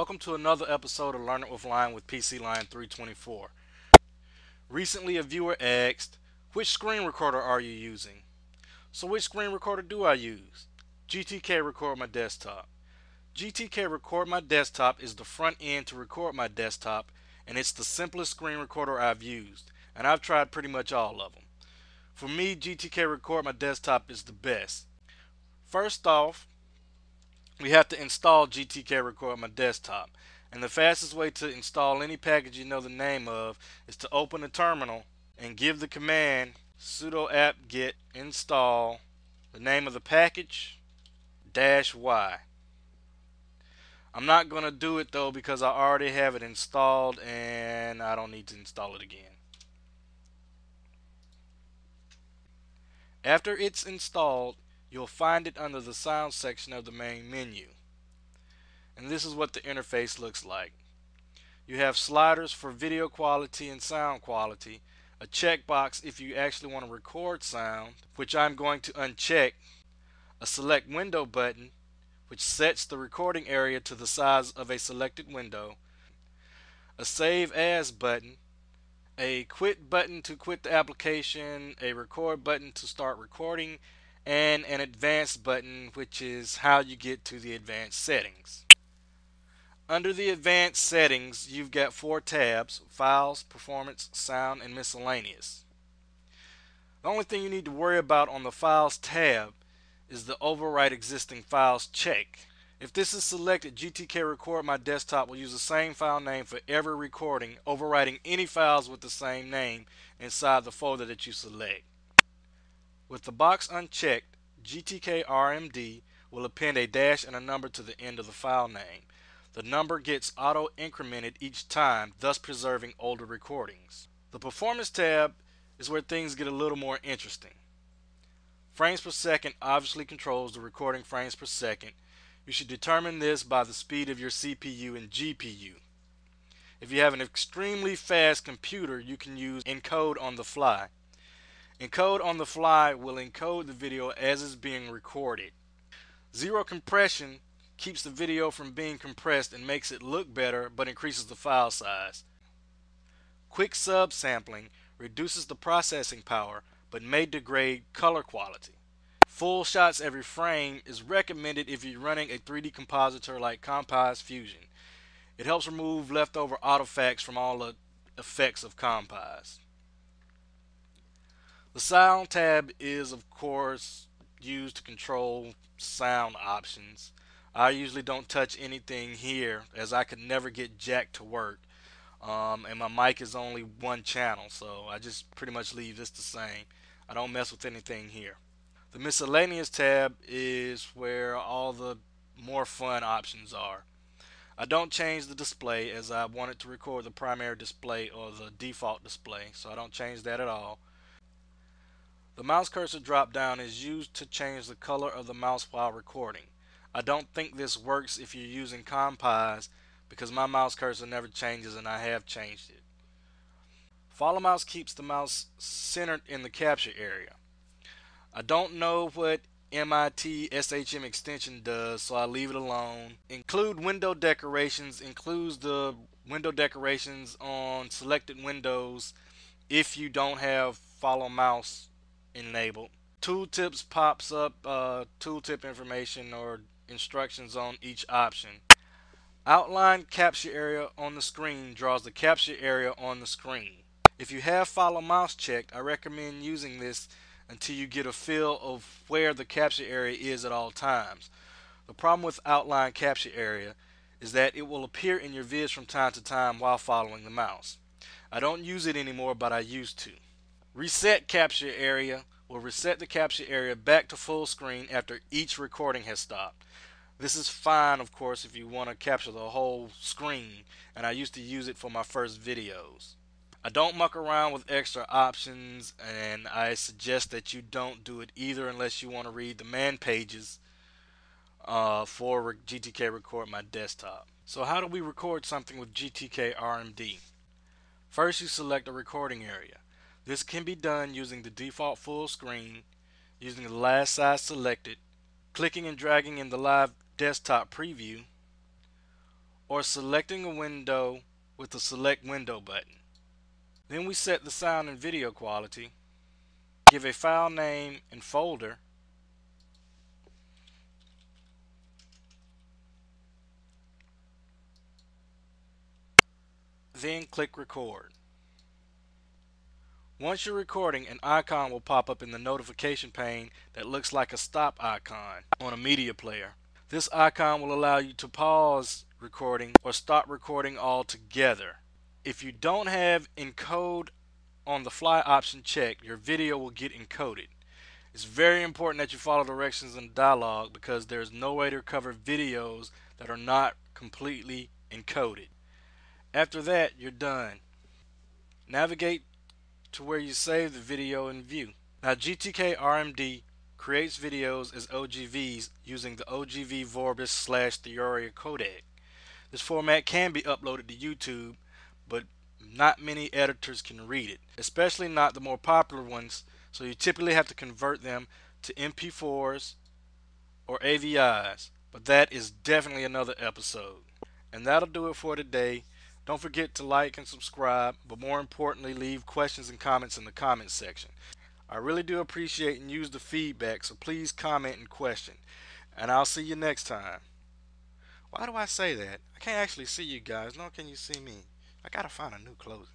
Welcome to another episode of Learn It with Lion with PC Lion 324. Recently a viewer asked, which screen recorder are you using? So which screen recorder do I use? GTK Record My Desktop. GTK Record My Desktop is the front end to record my desktop and it's the simplest screen recorder I've used and I've tried pretty much all of them. For me GTK Record My Desktop is the best. First off, we have to install GTK Record on my desktop. And the fastest way to install any package you know the name of is to open a terminal and give the command sudo apt-get install the name of the package dash y. I'm not going to do it though because I already have it installed and I don't need to install it again. After it's installed, you'll find it under the sound section of the main menu. And this is what the interface looks like. You have sliders for video quality and sound quality, a checkbox if you actually want to record sound, which I'm going to uncheck, a select window button, which sets the recording area to the size of a selected window, a save as button, a quit button to quit the application, a record button to start recording, and an advanced button which is how you get to the advanced settings. Under the advanced settings you've got four tabs files, performance, sound, and miscellaneous. The only thing you need to worry about on the files tab is the overwrite existing files check. If this is selected, GTK Record My Desktop will use the same file name for every recording, overwriting any files with the same name inside the folder that you select. With the box unchecked, GTK RMD will append a dash and a number to the end of the file name. The number gets auto incremented each time, thus preserving older recordings. The Performance tab is where things get a little more interesting. Frames per second obviously controls the recording frames per second. You should determine this by the speed of your CPU and GPU. If you have an extremely fast computer, you can use encode on the fly. Encode on the fly will encode the video as it's being recorded. Zero compression keeps the video from being compressed and makes it look better but increases the file size. Quick subsampling reduces the processing power but may degrade color quality. Full shots every frame is recommended if you're running a 3D compositor like Compiz Fusion. It helps remove leftover artifacts from all the effects of Compiz. The sound tab is of course used to control sound options. I usually don't touch anything here as I could never get jack to work um, and my mic is only one channel so I just pretty much leave this the same. I don't mess with anything here. The miscellaneous tab is where all the more fun options are. I don't change the display as I want it to record the primary display or the default display so I don't change that at all. The mouse cursor drop down is used to change the color of the mouse while recording. I don't think this works if you're using Compiz because my mouse cursor never changes and I have changed it. Follow mouse keeps the mouse centered in the capture area. I don't know what MIT SHM extension does so I leave it alone. Include window decorations includes the window decorations on selected windows if you don't have follow mouse enabled. Tooltips pops up uh, tooltip information or instructions on each option. Outline capture area on the screen draws the capture area on the screen. If you have follow mouse checked, I recommend using this until you get a feel of where the capture area is at all times. The problem with outline capture area is that it will appear in your vids from time to time while following the mouse. I don't use it anymore but I used to. Reset capture area will reset the capture area back to full screen after each recording has stopped. This is fine of course if you want to capture the whole screen and I used to use it for my first videos. I don't muck around with extra options and I suggest that you don't do it either unless you want to read the man pages uh, for GTK Record My Desktop. So how do we record something with GTK RMD? First you select a recording area. This can be done using the default full screen, using the last size selected, clicking and dragging in the live desktop preview, or selecting a window with the select window button. Then we set the sound and video quality, give a file name and folder, then click record. Once you're recording, an icon will pop up in the notification pane that looks like a stop icon on a media player. This icon will allow you to pause recording or stop recording altogether. If you don't have encode on the fly option checked, your video will get encoded. It's very important that you follow directions in the dialog because there's no way to recover videos that are not completely encoded. After that, you're done. Navigate to where you save the video in view. Now GTK RMD creates videos as OGVs using the OGV Vorbis slash Theora codec. This format can be uploaded to YouTube, but not many editors can read it, especially not the more popular ones, so you typically have to convert them to MP4s or AVIs, but that is definitely another episode. And that'll do it for today. Don't forget to like and subscribe, but more importantly, leave questions and comments in the comments section. I really do appreciate and use the feedback, so please comment and question. And I'll see you next time. Why do I say that? I can't actually see you guys, nor can you see me. I gotta find a new clothing.